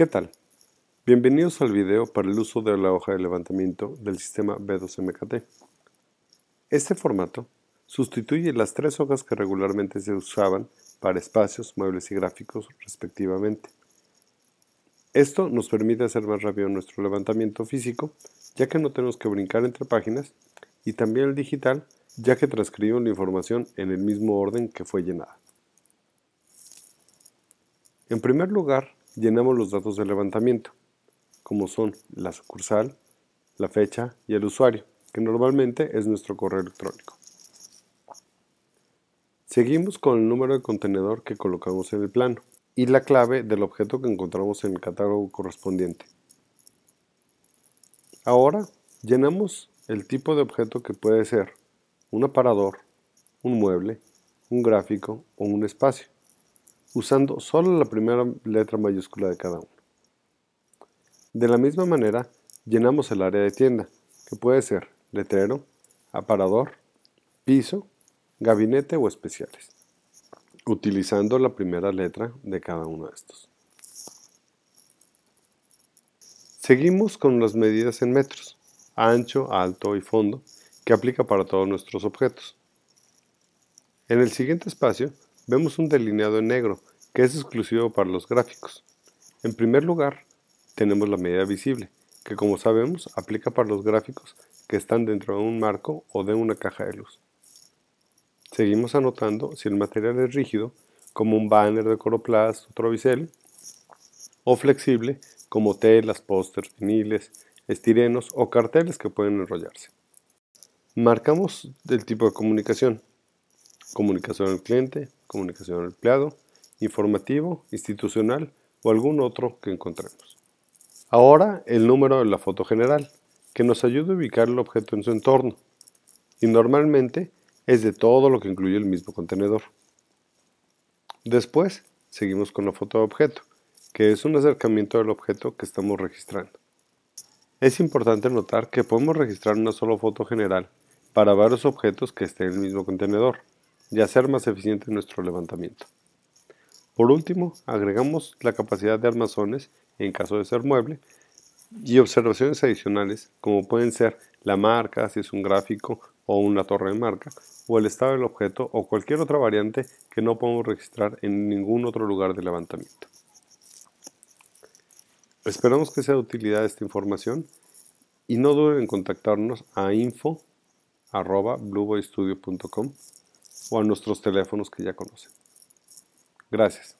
¿Qué tal? Bienvenidos al video para el uso de la hoja de levantamiento del sistema B2MKT. Este formato sustituye las tres hojas que regularmente se usaban para espacios, muebles y gráficos respectivamente. Esto nos permite hacer más rápido nuestro levantamiento físico, ya que no tenemos que brincar entre páginas, y también el digital, ya que transcribimos la información en el mismo orden que fue llenada. En primer lugar, llenamos los datos de levantamiento, como son la sucursal, la fecha y el usuario, que normalmente es nuestro correo electrónico. Seguimos con el número de contenedor que colocamos en el plano y la clave del objeto que encontramos en el catálogo correspondiente. Ahora llenamos el tipo de objeto que puede ser un aparador, un mueble, un gráfico o un espacio usando solo la primera letra mayúscula de cada uno. De la misma manera, llenamos el área de tienda, que puede ser letrero, aparador, piso, gabinete o especiales, utilizando la primera letra de cada uno de estos. Seguimos con las medidas en metros, ancho, alto y fondo, que aplica para todos nuestros objetos. En el siguiente espacio vemos un delineado en negro que es exclusivo para los gráficos. En primer lugar, tenemos la medida visible, que como sabemos aplica para los gráficos que están dentro de un marco o de una caja de luz. Seguimos anotando si el material es rígido, como un banner de coroplast o trovicel, o flexible, como telas, pósters, viniles, estirenos o carteles que pueden enrollarse. Marcamos el tipo de comunicación, comunicación al cliente, comunicación al empleado, informativo, institucional o algún otro que encontremos. Ahora el número de la foto general, que nos ayuda a ubicar el objeto en su entorno, y normalmente es de todo lo que incluye el mismo contenedor. Después seguimos con la foto de objeto, que es un acercamiento del objeto que estamos registrando. Es importante notar que podemos registrar una sola foto general para varios objetos que estén en el mismo contenedor y hacer más eficiente nuestro levantamiento. Por último, agregamos la capacidad de armazones en caso de ser mueble y observaciones adicionales como pueden ser la marca, si es un gráfico o una torre de marca, o el estado del objeto o cualquier otra variante que no podemos registrar en ningún otro lugar de levantamiento. Esperamos que sea de utilidad esta información y no duden en contactarnos a info.blueboystudio.com o a nuestros teléfonos que ya conocen. Gracias.